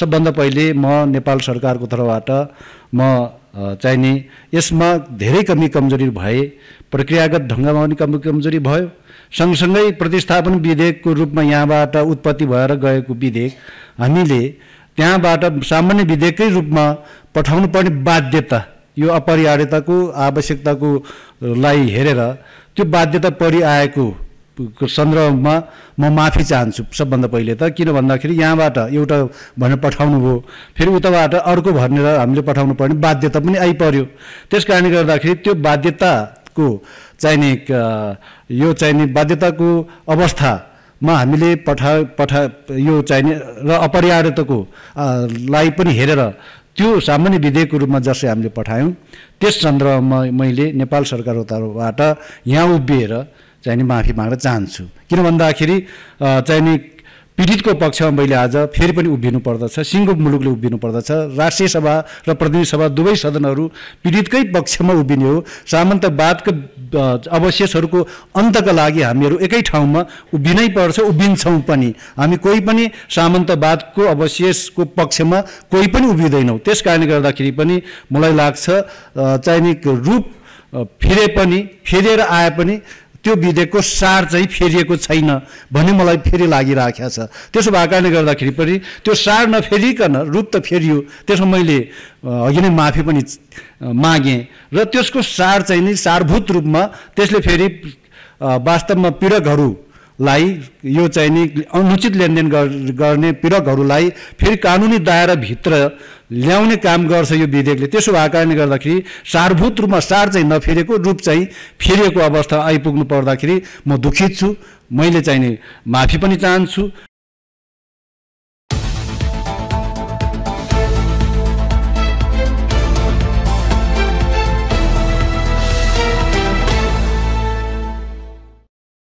सबभन्दा पहिले म नेपाल सरकारको तर्फबाट म अ, चाहिँ नि यसमा धेरै कमी कमजोरी भए प्रक्रियागत ढङ्गमा पनि कमी कमजोरी भयो सँगसँगै प्रतिस्थापन विधेयकको रूपमा यहाँबाट उत्पत्ति भएर गएको विधेयक हामीले त्यहाँबाट सामान्य विधेयककै रूपमा पठाउनु पर्ने बाध्यता यो अपरिहार्यताको आवश्यकताको लाई हेरेर त्यो बाध्यता परिआएको को सन्दर्भमा म माफी चाहन्छु सबभन्दा पहिले त। किन भन्दाखेरि यहाँबाट एउटा भनेर पठाउनु भयो। फेरि उताबाट अर्को भनेर हामीले पठाउनु पर्ने बाध्यता पनि आइपर्यो। त्यस कारणले गर्दाखेरि त्यो बाध्यताको चाहिने यो चाहिने बाध्यताको अवस्थामा हामीले पठा पठा यो चाहिने र अपरिहार्यताको लाई पनि हेरेर त्यो सामान्य विधेयकको रूपमा जसरी हामीले पठायौँ त्यस सन्दर्भमा मैले नेपाल सरकारको तर्फबाट यहाँ उभिएर चाहिने माफी माग्न चाहन्छु। किन भन्दाखेरि चाहिने पीडितको पक्षमा मैले आज फेरि पनि उभिनु पर्दछ सिङ्गो मुलुकले उभिनु पर्दछ। राष्ट्रिय सभा र प्रतिनिधि सभा दुवै सदनहरू पीडितकै पक्षमा उभिने हो। सामन्तवादको अवशेषहरूको अन्तका लागि हामीहरू एकै ठाउँमा उभिनै पर्छ उभिन्छौँ पनि। हामी कोही पनि सामन्तवादको अवशेषको पक्षमा कोही पनि उभिँदैनौँ। त्यस कारणले गर्दाखेरि पनि मलाई लाग्छ चाहिने रूप फिरे पनि फेरिएर आए पनि त्यो विधेयकको सार चाहिँ फेरिएको छैन भन्ने मलाई फेरि लागिरहेको छ। त्यसो भएको कारणले गर्दाखेरि पनि त्यो सार नफेरिकन रूप त फेरियो त्यसमा मैले अघि नै माफी पनि मागेँ र त्यसको सार चाहिँ नि सारभूत रूपमा त्यसले फेरि वास्तवमा पीडकहरूलाई यो चाहिँ नि अनुचित लेनदेन गर- गर्ने पीडकहरूलाई फेरि कानुनी दायराभित्र ल्याउने काम गर्छ यो विधेयकले। त्यसो भएको कारणले गर्दाखेरि सारभूत रूपमा सार चाहिँ नफेरेको रूप चाहिँ फेरिएको अवस्था आइपुग्नु पर्दाखेरि म दुखित छु। मैले चाहिँ नि माफी पनि चाहन्छु।